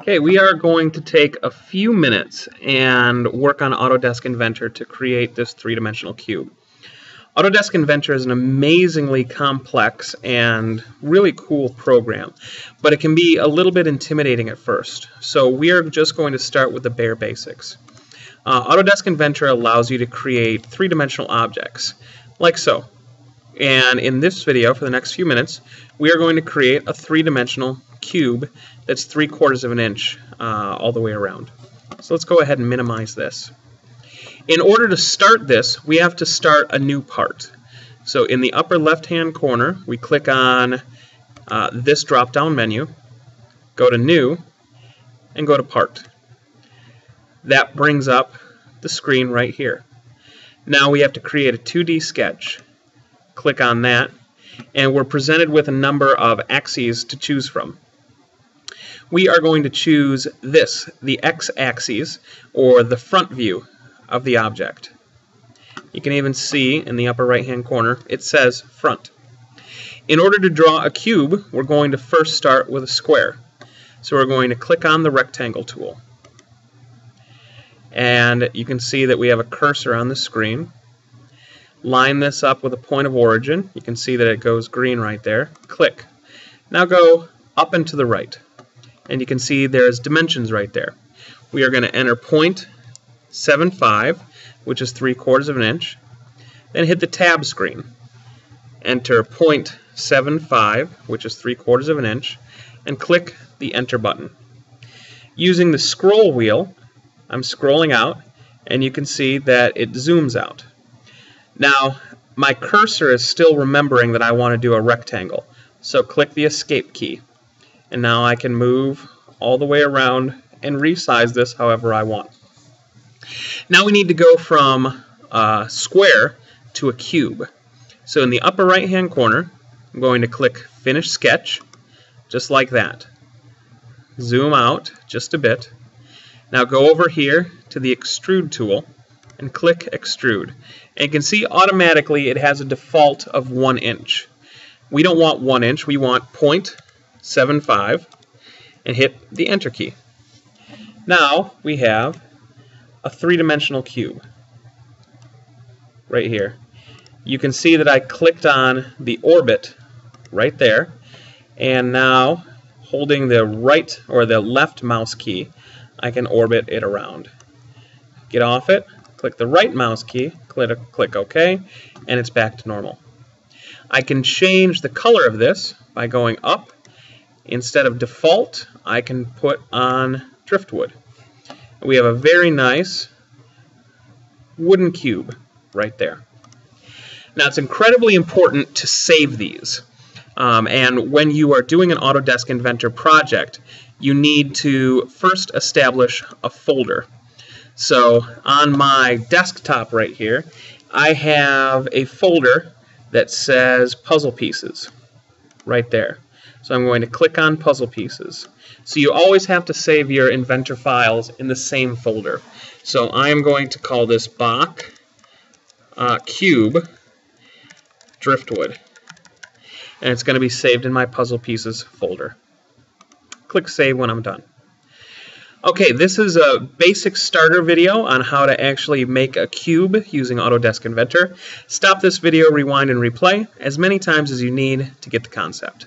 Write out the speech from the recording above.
Okay, we are going to take a few minutes and work on Autodesk Inventor to create this three-dimensional cube. Autodesk Inventor is an amazingly complex and really cool program, but it can be a little bit intimidating at first. So we are just going to start with the bare basics. Uh, Autodesk Inventor allows you to create three-dimensional objects, like so. And in this video, for the next few minutes, we are going to create a three-dimensional cube that's three quarters of an inch uh, all the way around. So let's go ahead and minimize this. In order to start this, we have to start a new part. So in the upper left-hand corner, we click on uh, this drop-down menu, go to New, and go to Part. That brings up the screen right here. Now we have to create a 2D sketch. Click on that, and we're presented with a number of axes to choose from we are going to choose this, the x-axis, or the front view of the object. You can even see in the upper right-hand corner, it says front. In order to draw a cube, we're going to first start with a square. So we're going to click on the rectangle tool. And you can see that we have a cursor on the screen. Line this up with a point of origin. You can see that it goes green right there. Click. Now go up and to the right and you can see there's dimensions right there. We are going to enter 0.75, which is 3 quarters of an inch, then hit the tab screen. Enter 0.75, which is 3 quarters of an inch, and click the enter button. Using the scroll wheel, I'm scrolling out, and you can see that it zooms out. Now, my cursor is still remembering that I want to do a rectangle, so click the escape key and now I can move all the way around and resize this however I want. Now we need to go from a square to a cube. So in the upper right hand corner, I'm going to click Finish Sketch, just like that. Zoom out just a bit. Now go over here to the Extrude tool and click Extrude. And you can see automatically it has a default of 1 inch. We don't want 1 inch, we want 0.1 7, 5, and hit the Enter key. Now we have a three-dimensional cube right here. You can see that I clicked on the orbit right there, and now holding the right or the left mouse key, I can orbit it around. Get off it, click the right mouse key, click, click OK, and it's back to normal. I can change the color of this by going up Instead of default, I can put on driftwood. We have a very nice wooden cube right there. Now it's incredibly important to save these. Um, and when you are doing an Autodesk Inventor project, you need to first establish a folder. So on my desktop right here, I have a folder that says puzzle pieces right there. So I'm going to click on puzzle pieces. So you always have to save your inventor files in the same folder. So I'm going to call this Bach uh, Cube Driftwood. And it's going to be saved in my puzzle pieces folder. Click Save when I'm done. Okay, this is a basic starter video on how to actually make a cube using Autodesk Inventor. Stop this video, rewind, and replay as many times as you need to get the concept.